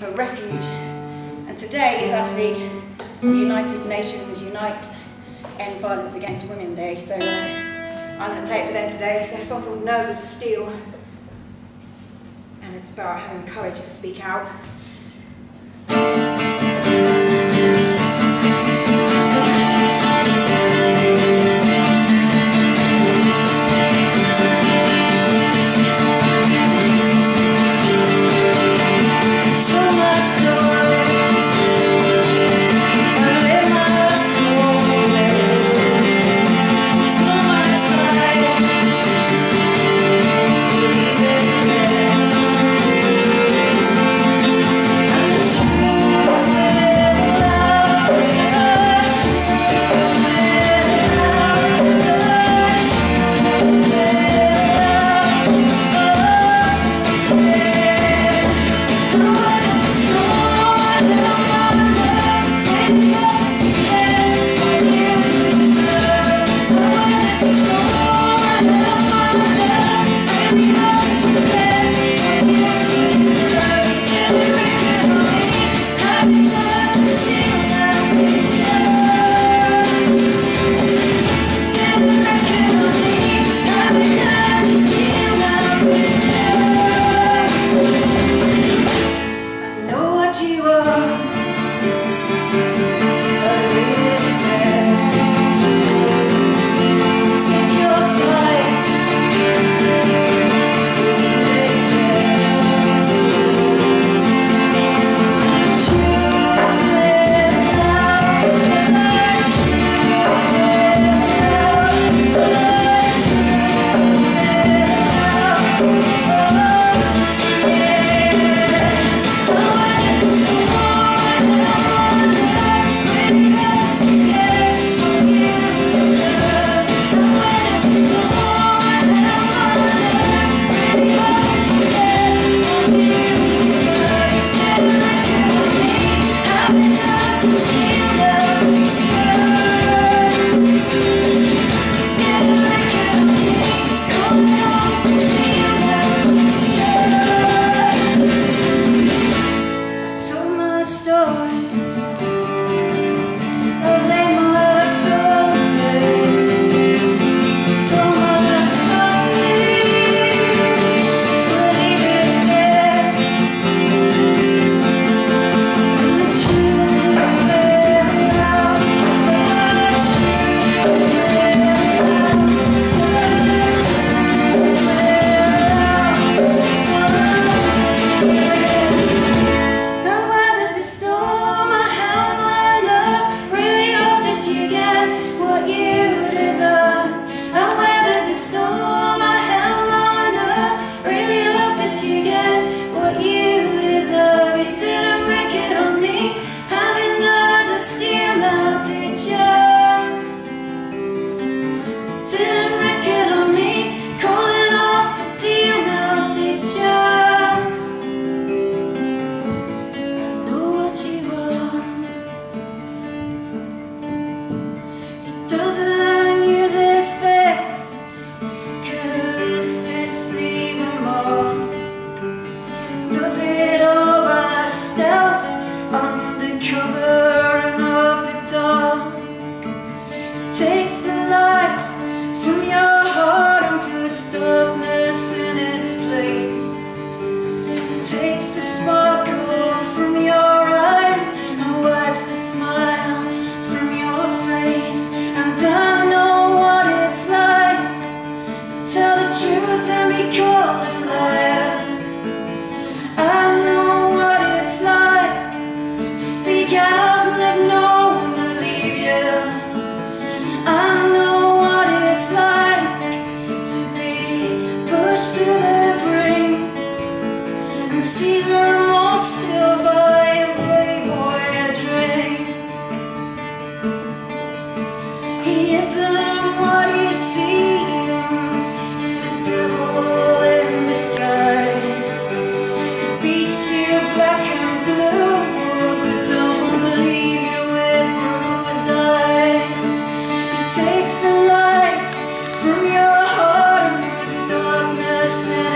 for refuge. And today is actually the United Nations Unite End Violence Against Women Day. So uh, I'm going to play it for them today. It's a song called Nerves of Steel. And it's about having courage to speak out. listen.